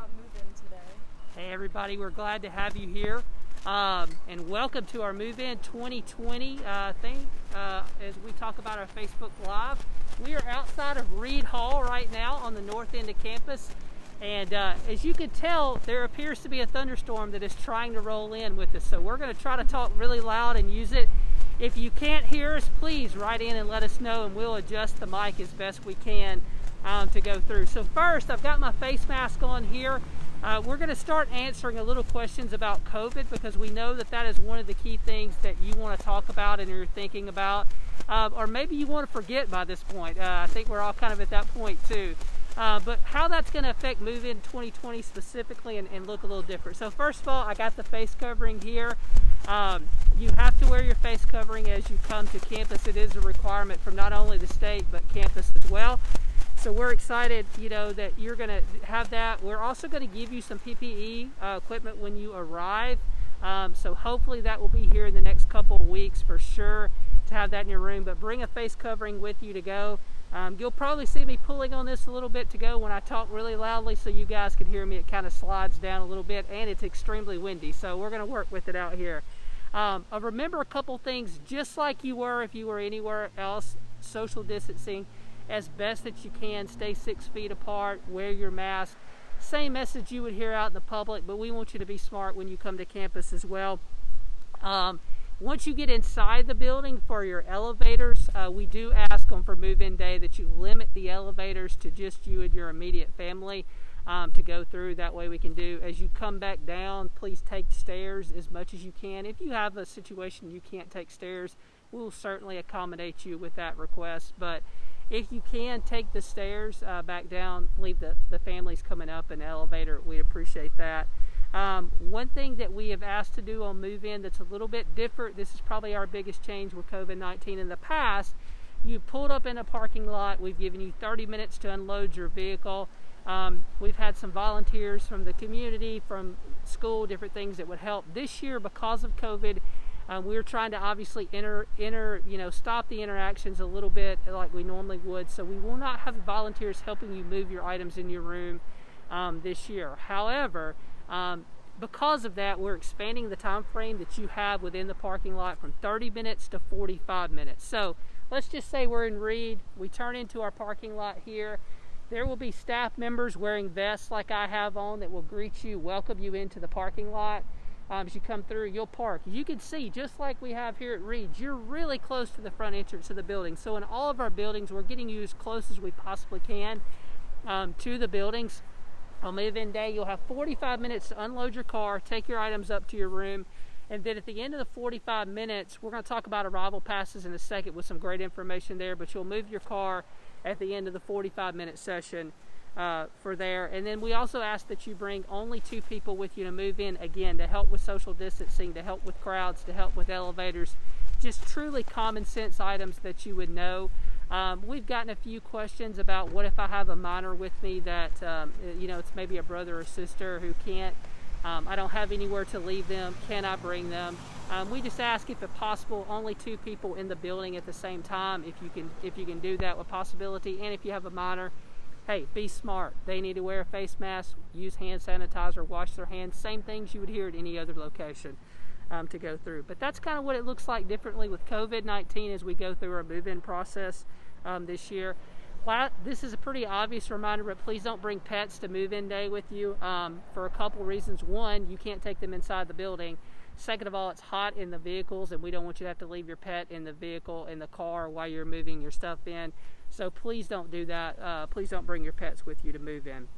about move-in today. Hey everybody, we're glad to have you here. Um, and welcome to our Move In 2020 uh, thing uh, as we talk about our Facebook Live. We are outside of Reed Hall right now on the north end of campus. And uh, as you can tell, there appears to be a thunderstorm that is trying to roll in with us. So we're going to try to talk really loud and use it. If you can't hear us, please write in and let us know, and we'll adjust the mic as best we can um, to go through. So first, I've got my face mask on here. Uh, we're going to start answering a little questions about COVID because we know that that is one of the key things that you want to talk about and you're thinking about. Uh, or maybe you want to forget by this point. Uh, I think we're all kind of at that point too. Uh, but how that's going to affect Move In 2020 specifically and, and, look a little different. So first of all, I got the face covering here. Um, you have to wear your face covering as you come to campus. It is a requirement from not only the state but campus as well. So we're excited, you know, that you're going to have that. We're also going to give you some PPE uh, equipment when you arrive. Um, so hopefully that will be here in the next couple weeks for sure to have that in your room. But bring a face covering with you to go. Um, you'll probably see me pulling on this a little bit to go when I talk really loudly so you guys can hear me. It kind of slides down a little bit and it's extremely windy. So we're going to work with it out here. Um, remember a couple things just like you were if you were anywhere else, social distancing as best that you can. Stay six feet apart, wear your mask. Same message you would hear out in the public, but we want you to be smart when you come to campus as well. Um, once you get inside the building for your elevators, uh, we do ask on for move-in day that you limit the elevators to just you and your immediate family um, to go through. That way we can do, as you come back down, please take stairs as much as you can. If you have a situation you can't take stairs, we'll certainly accommodate you with that request. But if you can take the stairs uh, back down, leave the, the families coming up in the elevator, we'd appreciate that. Um, one thing that we have asked to do on move in that's a little bit different, this is probably our biggest change with COVID 19 in the past. You pulled up in a parking lot, we've given you 30 minutes to unload your vehicle. Um, we've had some volunteers from the community, from school, different things that would help. This year, because of COVID, um, we're trying to obviously enter, enter, you know, stop the interactions a little bit like we normally would. So we will not have volunteers helping you move your items in your room um, this year. However, um, because of that, we're expanding the time frame that you have within the parking lot from 30 minutes to 45 minutes. So let's just say we're in Reed, we turn into our parking lot here. There will be staff members wearing vests like I have on that will greet you, welcome you into the parking lot. Um, as you come through, you'll park. You can see, just like we have here at Reed's, you're really close to the front entrance of the building. So in all of our buildings, we're getting you as close as we possibly can um, to the buildings. On move-in day, you'll have 45 minutes to unload your car, take your items up to your room, and then at the end of the 45 minutes, we're going to talk about arrival passes in a second with some great information there, but you'll move your car at the end of the 45 minute session uh, for there. And then we also ask that you bring only two people with you to move in again to help with social distancing, to help with crowds, to help with elevators, just truly common sense items that you would know. Um, we've gotten a few questions about what if I have a minor with me that, um, you know, it's maybe a brother or sister who can't, um, I don't have anywhere to leave them, can I bring them? Um, we just ask if it's possible, only two people in the building at the same time, if you can, if you can do that with possibility, and if you have a minor, hey, be smart. They need to wear a face mask, use hand sanitizer, wash their hands, same things you would hear at any other location um, to go through. But that's kind of what it looks like differently with COVID 19 as we go through our move in process um, this year. This is a pretty obvious reminder, but please don't bring pets to move in day with you um, for a couple reasons. One, you can't take them inside the building. Second of all, it's hot in the vehicles, and we don't want you to have to leave your pet in the vehicle, in the car, while you're moving your stuff in. So please don't do that. Uh, please don't bring your pets with you to move in.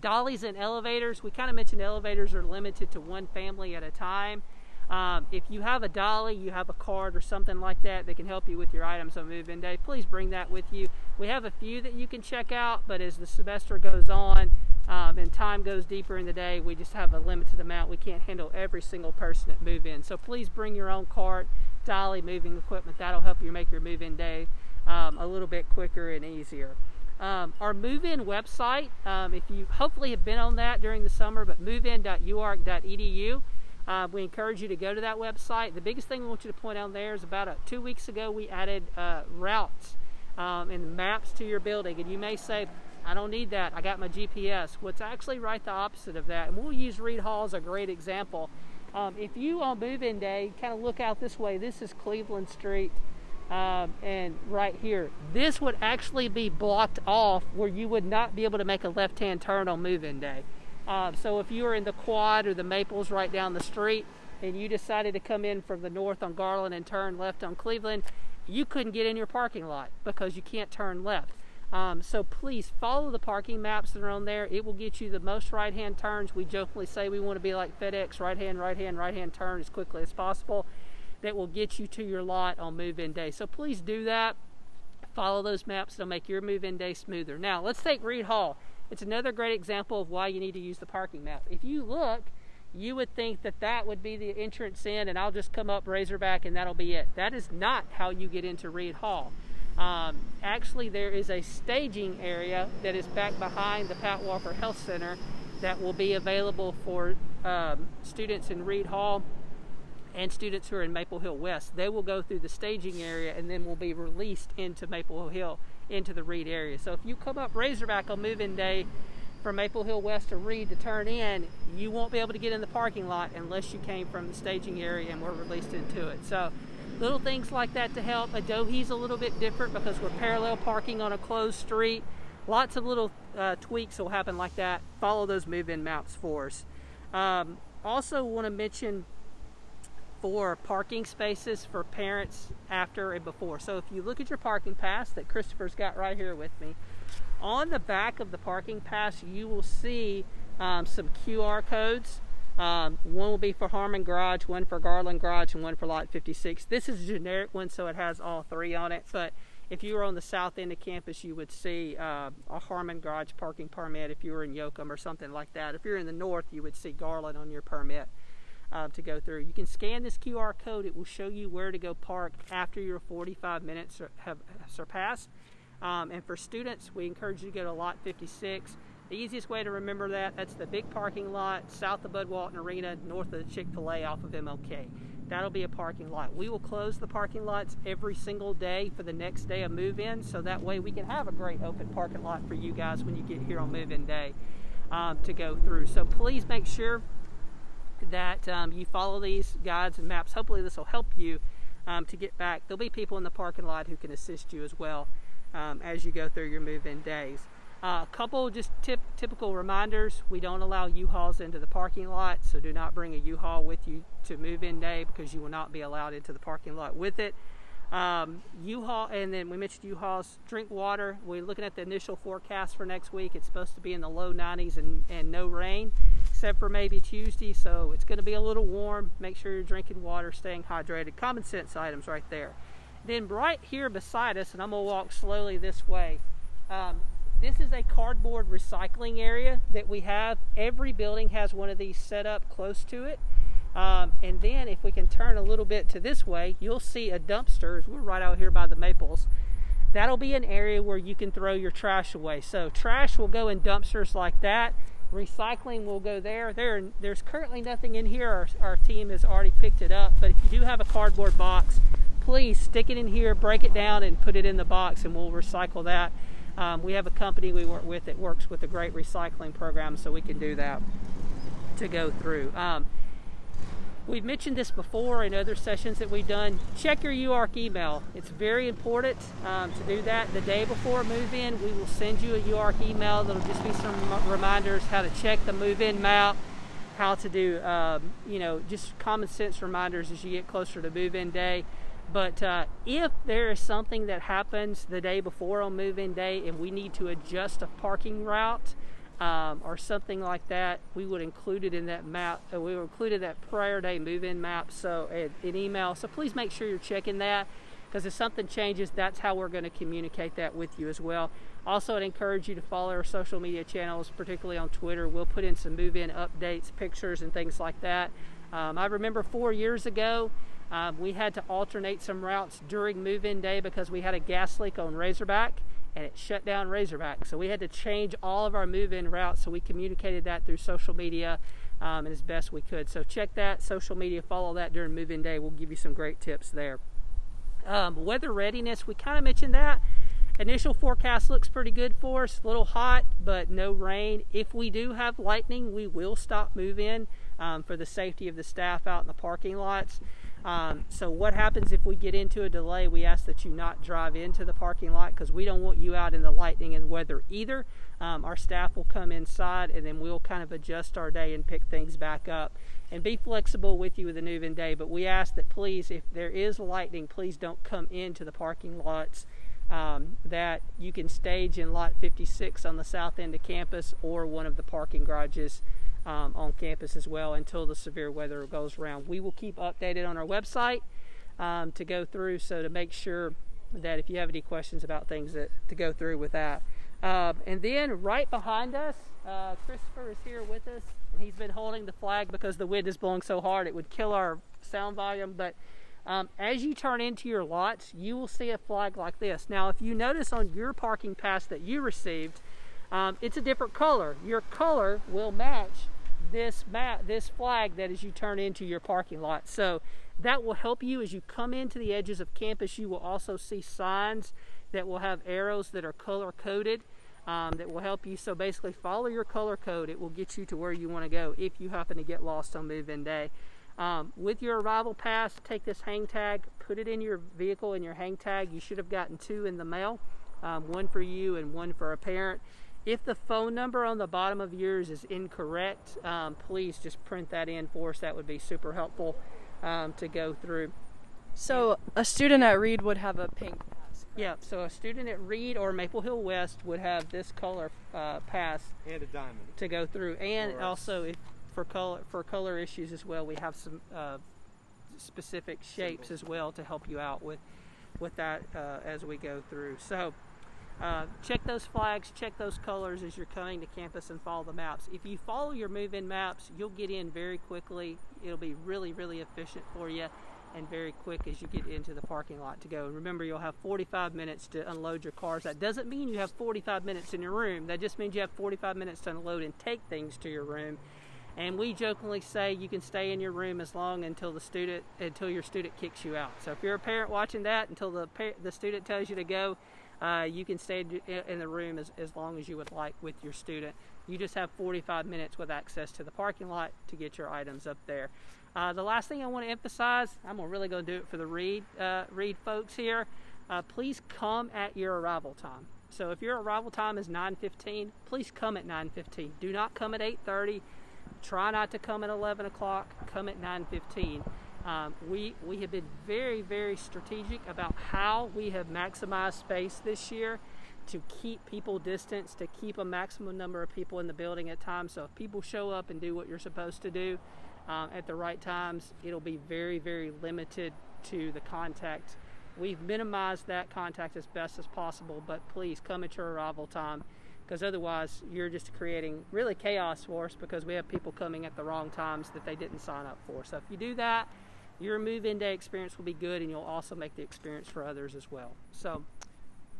Dollies and elevators, we kind of mentioned elevators are limited to one family at a time. Um, if you have a dolly, you have a card or something like that that can help you with your items on move-in day, please bring that with you. We have a few that you can check out, but as the semester goes on um, and time goes deeper in the day, we just have a limited amount. We can't handle every single person that move in. So please bring your own cart, dolly, moving equipment. That'll help you make your move-in day um, a little bit quicker and easier. Um, our move-in website, um, if you hopefully have been on that during the summer, but movein.uark.edu. Uh, we encourage you to go to that website. The biggest thing we want you to point out there is about a, two weeks ago we added uh, routes um, and maps to your building. And you may say, I don't need that. I got my GPS. What's actually right the opposite of that, and we'll use Reed Hall as a great example. Um, if you on move-in day kind of look out this way, this is Cleveland Street, um, and right here, this would actually be blocked off where you would not be able to make a left-hand turn on move-in day. Um, so if you were in the quad or the Maples right down the street, and you decided to come in from the north on Garland and turn left on Cleveland, you couldn't get in your parking lot because you can't turn left. Um, so please follow the parking maps that are on there. It will get you the most right hand turns. We jokingly say we want to be like FedEx right hand, right hand, right hand turn as quickly as possible. That will get you to your lot on move in day. So please do that. Follow those maps, they'll make your move in day smoother. Now, let's take Reed Hall. It's another great example of why you need to use the parking map. If you look, you would think that that would be the entrance in and I'll just come up Razorback and that'll be it. That is not how you get into Reed Hall. Um, actually, there is a staging area that is back behind the Pat Walker Health Center that will be available for um, students in Reed Hall and students who are in Maple Hill West. They will go through the staging area and then will be released into Maple Hill, into the Reed area. So if you come up Razorback on move-in day from Maple Hill West to Reed to turn in, you won't be able to get in the parking lot unless you came from the staging area and were released into it. So little things like that to help. Adohi's a little bit different because we're parallel parking on a closed street. Lots of little uh, tweaks will happen like that. Follow those move-in maps for us. Um, also want to mention for parking spaces for parents after and before. So if you look at your parking pass that Christopher's got right here with me, on the back of the parking pass you will see um, some QR codes um, one will be for Harmon Garage, one for Garland Garage, and one for Lot 56. This is a generic one, so it has all three on it. But if you were on the south end of campus, you would see uh, a Harmon Garage parking permit if you were in Yoakum or something like that. If you're in the north, you would see Garland on your permit uh, to go through. You can scan this QR code. It will show you where to go park after your 45 minutes have surpassed. Um, and for students, we encourage you to go to Lot 56 the easiest way to remember that, that's the big parking lot south of Bud Walton Arena, north of the Chick-fil-A off of MLK. That'll be a parking lot. We will close the parking lots every single day for the next day of move-in, so that way we can have a great open parking lot for you guys when you get here on move-in day um, to go through. So please make sure that um, you follow these guides and maps. Hopefully this will help you um, to get back. There'll be people in the parking lot who can assist you as well um, as you go through your move-in days. A uh, couple just tip, typical reminders. We don't allow U-Hauls into the parking lot, so do not bring a U-Haul with you to move-in day because you will not be allowed into the parking lot with it. Um, U-Haul, and then we mentioned U-Hauls, drink water. We're looking at the initial forecast for next week. It's supposed to be in the low 90s and, and no rain, except for maybe Tuesday, so it's going to be a little warm. Make sure you're drinking water, staying hydrated. Common sense items right there. Then right here beside us, and I'm going to walk slowly this way, um, this is a cardboard recycling area that we have. Every building has one of these set up close to it. Um, and then if we can turn a little bit to this way, you'll see a dumpster. We're right out here by the maples. That'll be an area where you can throw your trash away. So trash will go in dumpsters like that. Recycling will go there. There, there's currently nothing in here. Our, our team has already picked it up. But if you do have a cardboard box, please stick it in here, break it down, and put it in the box, and we'll recycle that. Um, we have a company we work with that works with a great recycling program, so we can do that to go through. Um, we've mentioned this before in other sessions that we've done. Check your UARK email. It's very important um, to do that. The day before move-in, we will send you a UARK email. There'll just be some reminders how to check the move-in map, how to do, um, you know, just common sense reminders as you get closer to move-in day. But uh, if there is something that happens the day before on move-in day and we need to adjust a parking route um, or something like that, we would include it in that map. Uh, we included that prior day move-in map, so an email. So please make sure you're checking that because if something changes, that's how we're going to communicate that with you as well. Also, I'd encourage you to follow our social media channels, particularly on Twitter. We'll put in some move-in updates, pictures, and things like that. Um, I remember four years ago, um, we had to alternate some routes during move-in day because we had a gas leak on Razorback and it shut down Razorback. So we had to change all of our move-in routes. So we communicated that through social media um, and as best we could. So check that social media, follow that during move-in day. We'll give you some great tips there. Um, weather readiness, we kind of mentioned that. initial forecast looks pretty good for us. A little hot, but no rain. If we do have lightning, we will stop move in um, for the safety of the staff out in the parking lots. Um, so what happens if we get into a delay? We ask that you not drive into the parking lot because we don't want you out in the lightning and weather either. Um, our staff will come inside and then we'll kind of adjust our day and pick things back up and be flexible with you with the move-in day. But we ask that please, if there is lightning, please don't come into the parking lots um, that you can stage in lot 56 on the south end of campus or one of the parking garages um, on campus as well until the severe weather goes around. We will keep updated on our website um, to go through so to make sure that if you have any questions about things that to go through with that. Um, and then right behind us, uh, Christopher is here with us. He's been holding the flag because the wind is blowing so hard it would kill our sound volume, but um, as you turn into your lots, you will see a flag like this. Now, if you notice on your parking pass that you received, um, it's a different color. Your color will match this mat, this flag that as you turn into your parking lot. So that will help you as you come into the edges of campus. You will also see signs that will have arrows that are color coded. Um, that will help you. So basically, follow your color code. It will get you to where you want to go if you happen to get lost on move-in day. Um, with your arrival pass, take this hang tag, put it in your vehicle in your hang tag. You should have gotten two in the mail, um, one for you and one for a parent. If the phone number on the bottom of yours is incorrect, um, please just print that in for us. That would be super helpful um, to go through. So a student at Reed would have a pink pass. Yeah, so a student at Reed or Maple Hill West would have this color uh, pass and a diamond to go through, and also if for color for color issues as well. We have some uh, specific shapes as well to help you out with with that uh, as we go through. So. Uh, check those flags, check those colors as you're coming to campus and follow the maps. If you follow your move-in maps, you'll get in very quickly. It'll be really, really efficient for you and very quick as you get into the parking lot to go. And remember, you'll have 45 minutes to unload your cars. That doesn't mean you have 45 minutes in your room. That just means you have 45 minutes to unload and take things to your room and we jokingly say you can stay in your room as long until the student until your student kicks you out. So if you're a parent watching that until the the student tells you to go, uh, you can stay in the room as, as long as you would like with your student. You just have 45 minutes with access to the parking lot to get your items up there. Uh, the last thing I want to emphasize, I'm really going to do it for the Reed uh, Reed folks here. Uh, please come at your arrival time. So if your arrival time is 9:15, please come at 9:15. Do not come at 8:30 try not to come at 11 o'clock come at 9.15 um, we, we have been very very strategic about how we have maximized space this year to keep people distance, to keep a maximum number of people in the building at times so if people show up and do what you're supposed to do um, at the right times it'll be very very limited to the contact we've minimized that contact as best as possible but please come at your arrival time because otherwise you're just creating really chaos for us because we have people coming at the wrong times that they didn't sign up for. So if you do that, your move-in day experience will be good and you'll also make the experience for others as well. So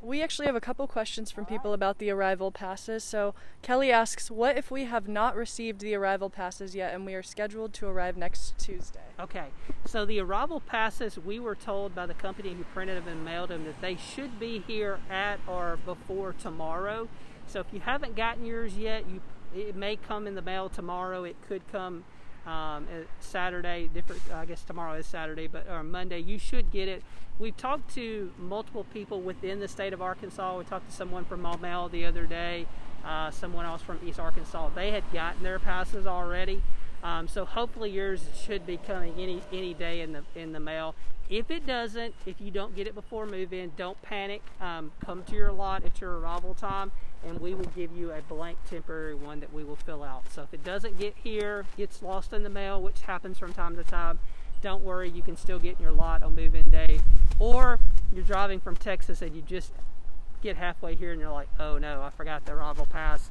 we actually have a couple questions from people about the arrival passes. So Kelly asks, what if we have not received the arrival passes yet and we are scheduled to arrive next Tuesday? Okay, so the arrival passes, we were told by the company who printed them and mailed them that they should be here at or before tomorrow. So if you haven't gotten yours yet, you it may come in the mail tomorrow. It could come um, Saturday. Different, I guess tomorrow is Saturday, but or Monday. You should get it. We've talked to multiple people within the state of Arkansas. We talked to someone from Maumelle the other day. Uh, someone else from East Arkansas. They had gotten their passes already. Um, so hopefully yours should be coming any any day in the in the mail. If it doesn't, if you don't get it before move in, don't panic. Um, come to your lot at your arrival time and we will give you a blank temporary one that we will fill out. So if it doesn't get here, gets lost in the mail, which happens from time to time, don't worry, you can still get in your lot on move-in day. Or you're driving from Texas and you just get halfway here and you're like, oh no, I forgot the arrival pass.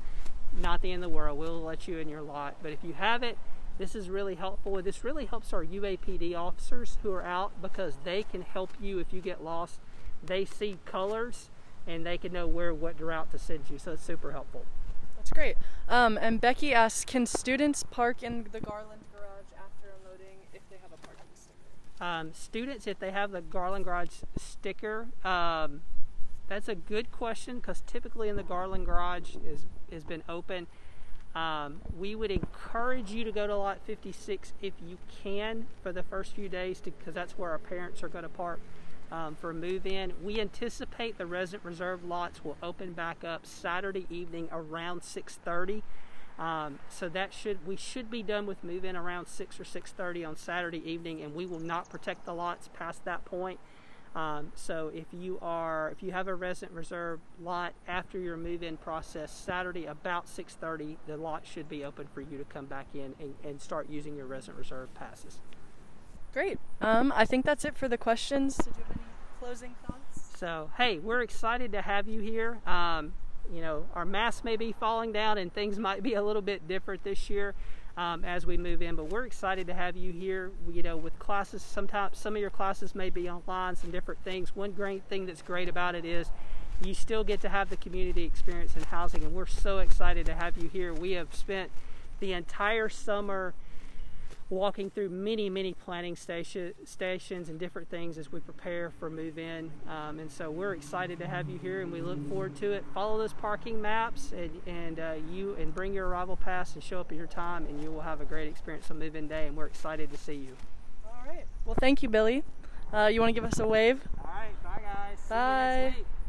Not the end of the world, we'll let you in your lot. But if you have it, this is really helpful. This really helps our UAPD officers who are out because they can help you if you get lost. They see colors and they can know where what route to send you. So it's super helpful. That's great. Um, and Becky asks, can students park in the Garland garage after unloading if they have a parking sticker? Um, students, if they have the Garland garage sticker, um, that's a good question because typically in the Garland garage is has been open. Um, we would encourage you to go to lot 56 if you can for the first few days because that's where our parents are going to park um, for move in. We anticipate the resident reserve lots will open back up Saturday evening around 6:30. Um, so that should we should be done with move in around 6 or 6:30 on Saturday evening, and we will not protect the lots past that point. Um, so if you are if you have a resident reserve lot after your move-in process Saturday about 6:30, the lot should be open for you to come back in and, and start using your resident reserve passes. Great. Um, I think that's it for the questions. Did you have any closing thoughts? So hey, we're excited to have you here. Um, you know, our masks may be falling down and things might be a little bit different this year um, as we move in. But we're excited to have you here. You know, with classes, sometimes some of your classes may be online, some different things. One great thing that's great about it is you still get to have the community experience in housing, and we're so excited to have you here. We have spent the entire summer walking through many, many planning station, stations and different things as we prepare for move in. Um, and so we're excited to have you here and we look forward to it. Follow those parking maps and, and uh, you and bring your arrival pass and show up at your time and you will have a great experience on move in day. And we're excited to see you. All right. Well, thank you, Billy. Uh, you want to give us a wave? All right. Bye, guys. Bye.